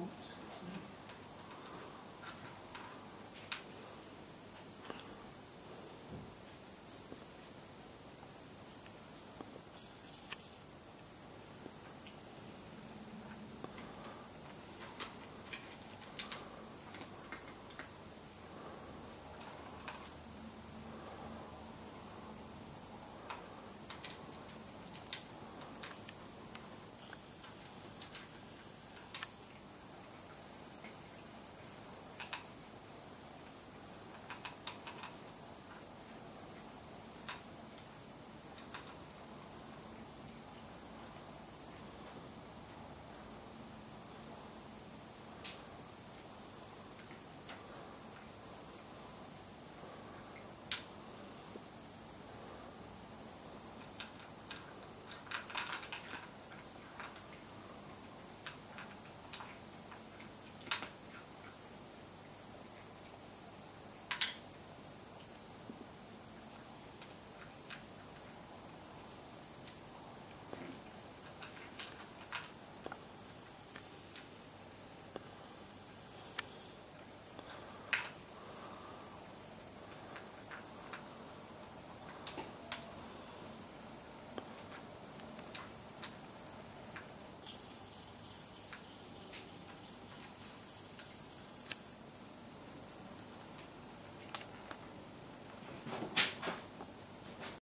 culto.